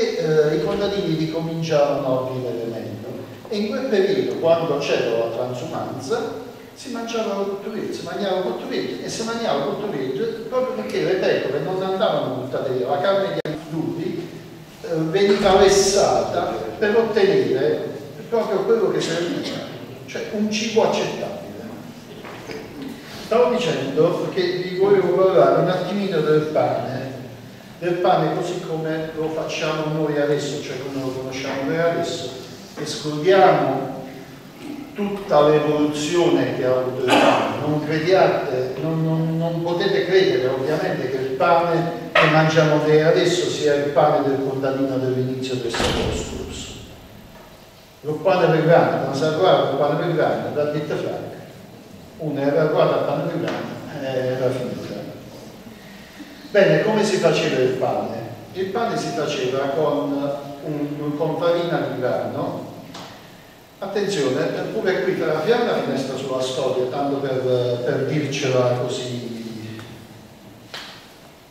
e eh, i contadini ricominciavano a vivere meglio. E in quel periodo, quando c'era la transumanza, si mangiava la cotturetta, si mangiava cotturetta e si mangiava cotturetta proprio perché le pecore non andavano buttate via, la carne di lupi eh, veniva vessata per ottenere proprio quello che serviva, cioè un cibo accettabile. Stavo dicendo che vi volevo parlare un attimino del pane, del pane così come lo facciamo noi adesso, cioè come lo conosciamo noi adesso, escludiamo tutta l'evoluzione che ha avuto il pane, non crediate, non, non, non, potete credere ovviamente che il pane che mangiamo noi adesso sia il pane del contadino dell'inizio del secolo scorso. Lo pane per grano, non si guarda il pane per grano, l'ha detto Franca una era uguale al pane di grano e era finita. Bene, come si faceva il pane? Il pane si faceva con, un, con farina di grano. Attenzione, pure qui trafiamo la finestra sulla storia, tanto per, per dircela così,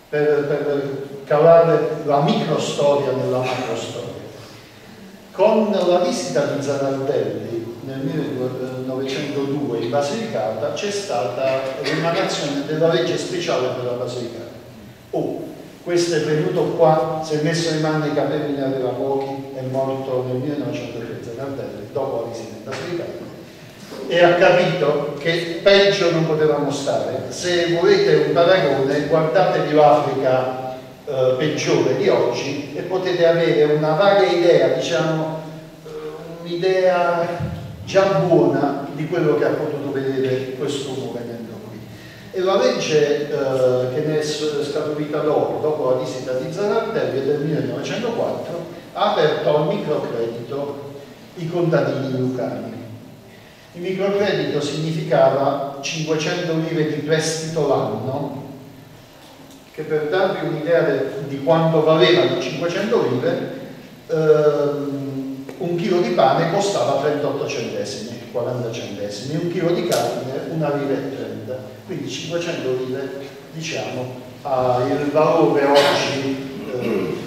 per, per calare la microstoria nella macrostoria. Con la visita di Zanardelli nel 1902 in Basilicata c'è stata l'emanazione della legge speciale per la Basilicata. Oh, questo è venuto qua, si è messo in mano i capelli, ne aveva pochi, è morto nel 1913 Nardelli, dopo la visita Basilicata e ha capito che peggio non potevamo stare. Se volete un paragone, guardatevi l'Africa eh, peggiore di oggi e potete avere una vaga idea, diciamo, eh, un'idea già buona di quello che ha potuto vedere questo movimento qui. E la legge eh, che ne è scaturita dopo, dopo la visita di Zanardelli del 1904, ha aperto al microcredito i contadini lucani. Il microcredito significava 500 lire di prestito l'anno, che per darvi un'idea di quanto valevano 500 lire, ehm, un chilo di pane costava 38 centesimi, 40 centesimi, un chilo di carne una lira e 30, quindi 500 lire diciamo ha il valore oggi eh,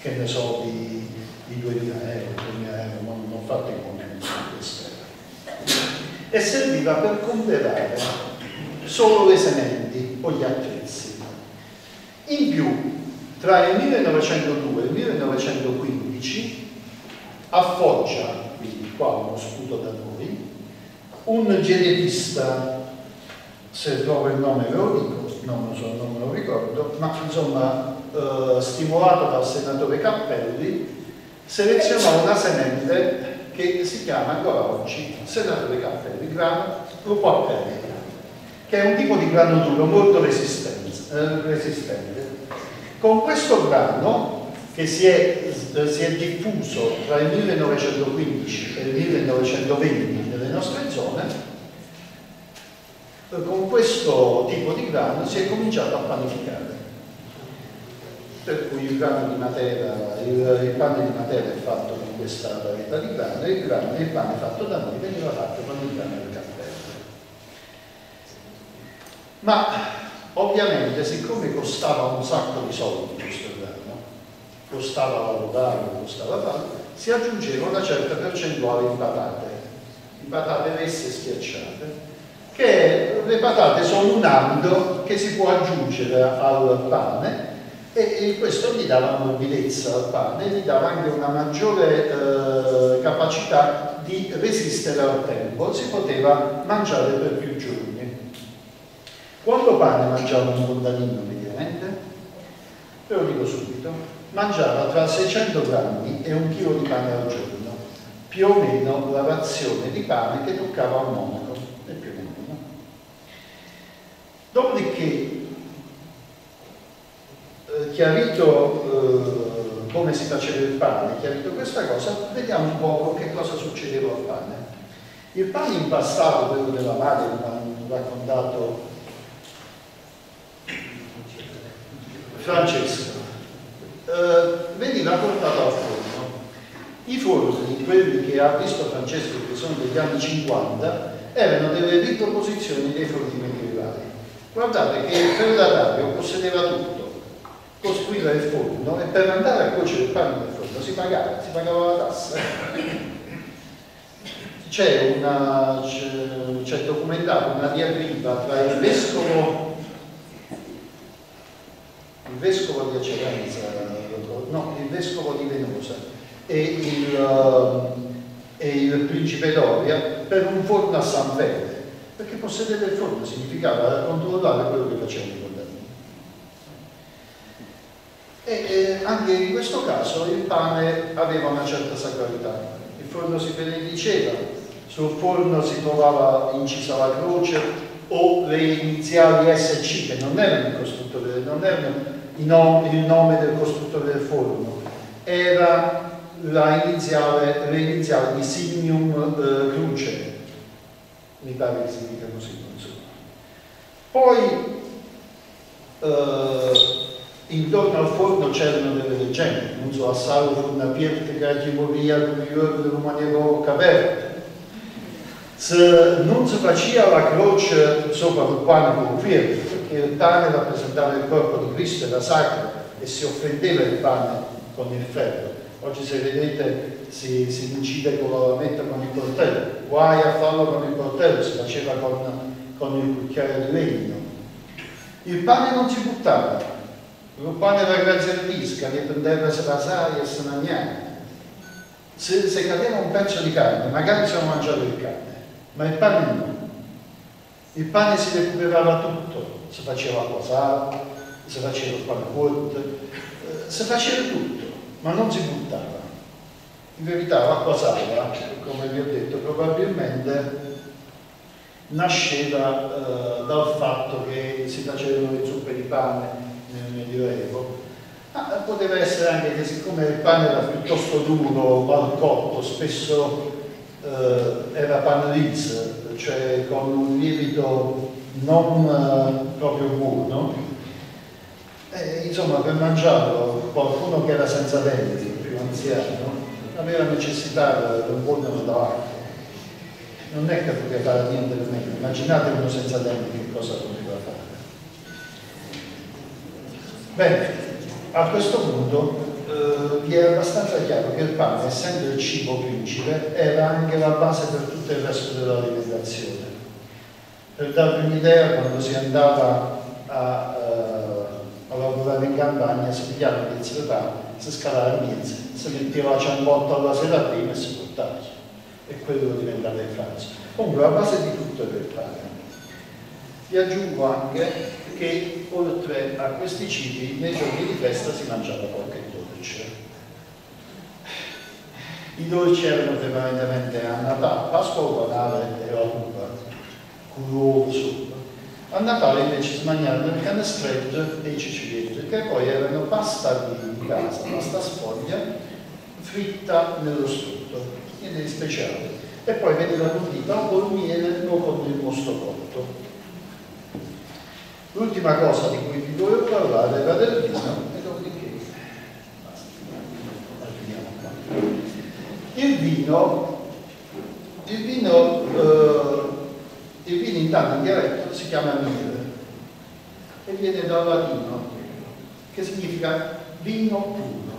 che ne so di, di 2000 euro, 2000 euro, non, non fate i conti su queste e serviva per comprare solo le sementi o gli attrezzi. In più, tra il 1902 e il 1915 a Foggia, quindi qua uno scudo da noi, un genetista, se trovo il nome ve lo dico, non, so, non me lo ricordo, ma insomma eh, stimolato dal senatore Cappelli, selezionò una semente che si chiama ancora oggi senatore Cappelli, grano Luquappelli, che è un tipo di grano duro molto resistente. Con questo grano che si è, si è, diffuso tra il 1915 e il 1920 nelle nostre zone, con questo tipo di grano si è cominciato a panificare. Per cui il grano di Matera, il, il pane di Matera è fatto con questa varietà di grano e il, grano, il pane fatto da noi veniva fatto con il grano del cappello. Ma ovviamente siccome costava un sacco di soldi questo costava lavorare, costava fare, si aggiungeva una certa percentuale di patate, di patate messe e schiacciate, che le patate sono un amido che si può aggiungere al pane e, questo gli dava morbidezza al pane, gli dava anche una maggiore eh, capacità di resistere al tempo, si poteva mangiare per più giorni. Quanto pane mangiava un contadino mediamente? Ve lo dico subito, mangiava tra 600 grammi e un chilo di pane al giorno, più o meno la razione di pane che toccava a un monaco, e più o meno. Dopodiché, eh, chiarito eh, come si faceva il pane, chiarito questa cosa, vediamo un po' che cosa succedeva al pane. Il pane impastato, quello della madre, mi hanno raccontato Francesco, eh, veniva portato al forno. I forni, quelli che ha visto Francesco, che sono degli anni 50, erano delle riproposizioni dei forni. Guardate che il feudatario possedeva tutto. costruire il forno e per andare a cuocere il pane nel forno si pagava, si pagava la tassa. C'è, una, c'è documentato una diatriba tra il vescovo, il vescovo di Acerenza, no, il vescovo di Venosa e il, uh, e il principe Doria per un forno a San Fede perché possedere il forno significava controllare quello che facevano i contadini. E eh, anche in questo caso il pane aveva una certa sacralità. Il forno si benediceva, sul forno si trovava incisa la croce o le iniziali SC, che non erano il costruttore, non erano il nome del costruttore del forno, era iniziale, le iniziali di Signum eh, Cruce, mi pare che si dica così, insomma. Poi eh, intorno al forno c'erano delle leggende, non so, a Salo fu una pietra che muovia come io rimaneva aperto. Se non si faceva la croce sopra il pane con ferro, perché il pane rappresentava il corpo di Cristo, era sacro e si offendeva il pane con il ferro. Oggi se vedete si, si incide con la lametta con il coltello, guai a farlo con il coltello, si faceva con, con il cucchiaio di legno. Il pane non si buttava, il pane era disca, che prendeva se rasare e se mangiare. Se, se cadeva un pezzo di carne, magari si era mangiato il carne, ma il pane no. Il pane si recuperava tutto, si faceva acqua si faceva il pane corto, eh, si faceva tutto, ma non si buttava. In verità l'acqua salva, come vi ho detto, probabilmente nasceva eh, dal fatto che si facevano le zuppe di pane nel Medioevo, ma poteva essere anche che siccome il pane era piuttosto duro, mal cotto, spesso eh, era panriz, cioè con un lievito non eh, proprio buono, e, insomma per mangiarlo qualcuno che era senza denti, più anziano, aveva necessità di un buon davanti. Non è che poteva fare niente per meglio, immaginate uno senza denti che cosa poteva fare. Bene, a questo punto eh, vi è abbastanza chiaro che il pane, essendo il cibo principe, era anche la base per tutto il resto dell'alimentazione. Per darvi un'idea, quando si andava a, uh, a lavorare in campagna si pigliava il pezzo di pane si scalava il mezzo, si metteva la ciambotta alla sera prima e si portava e quello diventava il pranzo. Comunque la base di tutto è per fare. Vi aggiungo anche che oltre a questi cibi nei giorni di festa si mangiava qualche dolce. I dolci erano prevalentemente a Natale, Pasqua Natale e la uva, curioso. A Natale invece si mangiavano il canestretto e i cicciretti, che poi erano pasta di casa, pasta sfoglia, fritta nello strutto, niente di speciale. E poi veniva condita con il miele o con il mosto cotto. L'ultima cosa di cui vi volevo parlare era del vino e dopodiché il vino il vino eh, il vino intanto in dialetto si chiama miele e viene dal latino che significa vino puro.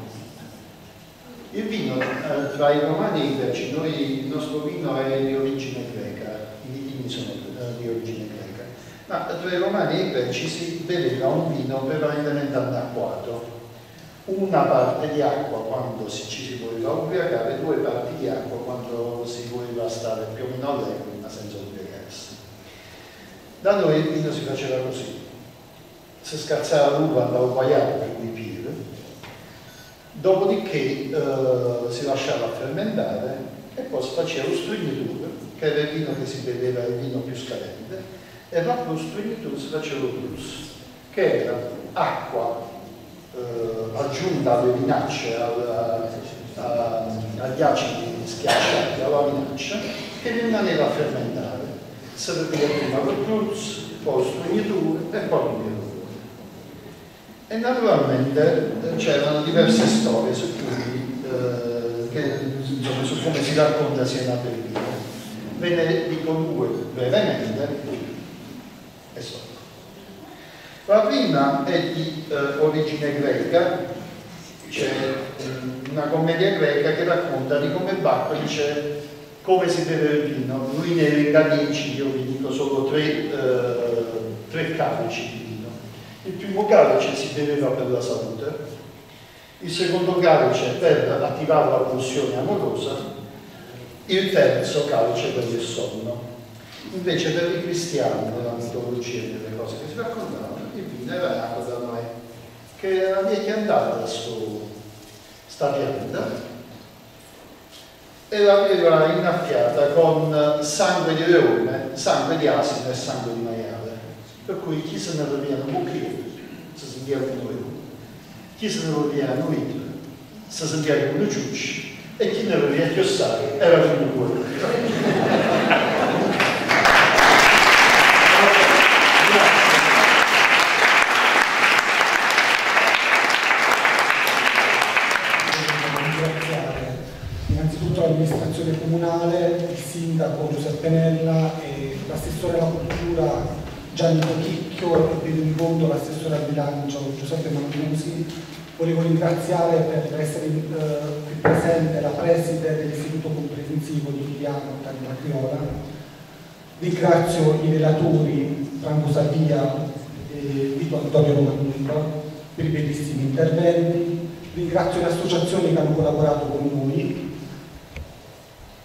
Il vino eh, tra i romani e i greci, noi, il nostro vino è di origine greca, i vini sono eh, di origine greca, ma tra i romani e i greci si beveva un vino prevalentemente anacquato, una parte di acqua quando si, ci si voleva ubriacare, due parti di acqua quando si voleva stare più o meno allegri ma senza ubriacarsi. Da noi il vino si faceva così, si scazzava l'uva andava guaiato per cui dopodiché eh, si lasciava fermentare e poi si faceva lo strugnitura, che era il vino che si beveva il vino più scadente, e dopo lo strugnitura si faceva lo plus, che era acqua eh, aggiunta alle vinacce, alla, a, agli acidi schiacciati alla vinaccia, che rimaneva a beveva prima lo plus, poi lo strugnitura e poi lo e naturalmente eh, c'erano diverse storie su, cui, eh, che, insomma, su come si racconta sia nato il vino. Ve ne dico due brevemente e so. La prima è di eh, origine greca, c'è una commedia greca che racconta di come Bacco dice come si beve il vino. Lui ne elenca 10, io vi dico solo tre, eh, tre calici di vino. Il primo calice si beveva per la salute, il secondo calice per attivare la pulsione amorosa, il terzo calice per il sonno. Invece per i cristiani, nella mitologia e nelle cose che si raccontavano, il vino era nato da Noè, che era via che andata su sta pianta e l'aveva innaffiata con sangue di leone, sangue di asino e sangue di maiale. Per cui chi se ne beveva un cucchiaio si sentiva come lui, chi se ne beveva un litro si sentiva come ciucci e chi ne beveva chiossare era come quello. Sindaco Giuseppe Nella e l'assessore alla cultura Gianni Pochicchio e vedo in fondo l'assessore al bilancio Giuseppe Mangiusi. Volevo ringraziare per essere eh, presente la preside dell'Istituto Comprensivo di Viviano, Tania Criola. Ringrazio i relatori Franco Savia e Vito Antonio Romagnolo per i bellissimi interventi. Ringrazio le associazioni che hanno collaborato con noi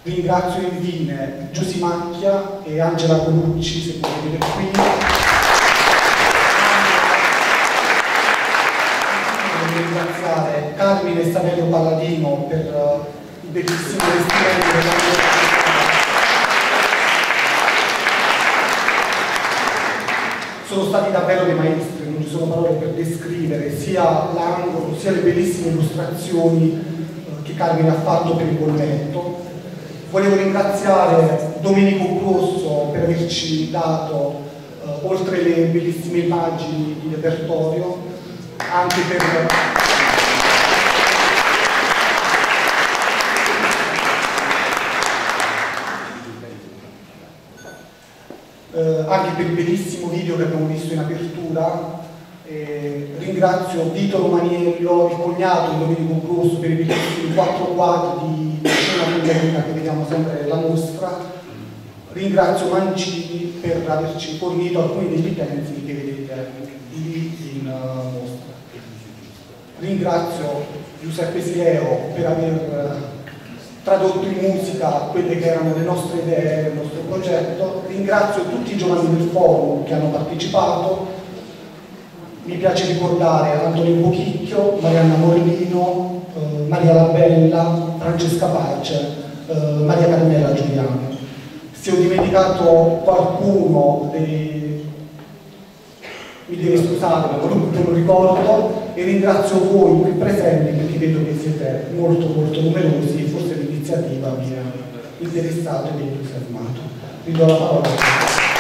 Ringrazio infine Giusy Macchia e Angela Colucci, se potete vedere qui. Voglio ringraziare Carmine Saverio Palladino per uh, il bellissimo vestimento della sono stati davvero dei maestri, non ci sono parole per descrivere sia l'angolo sia le bellissime illustrazioni uh, che Carmine ha fatto per il colletto Volevo ringraziare Domenico Grosso per averci dato, eh, oltre le bellissime immagini di repertorio, anche per... Eh, anche per il bellissimo video che abbiamo visto in apertura. Eh, ringrazio Vito Romaniello, il cognato di Domenico Grosso, per i bellissimi quattro quadri di pubblicità che vediamo sempre nella mostra. Ringrazio Mancini per averci fornito alcuni degli utensili che vedete lì in uh, mostra. Ringrazio Giuseppe Sileo per aver tradotto in musica quelle che erano le nostre idee, il nostro progetto. Ringrazio tutti i giovani del forum che hanno partecipato. Mi piace ricordare Antonio Bochicchio, Marianna Morlino, eh, Maria Labella, Francesca Pace, eh, Maria Carmela Giuliano. Se ho dimenticato qualcuno dei... mi devi scusare, ma non lo ricordo e ringrazio voi qui presenti perché vedo che siete molto molto numerosi e forse l'iniziativa mi ha interessato ed entusiasmato. Vi do la parola.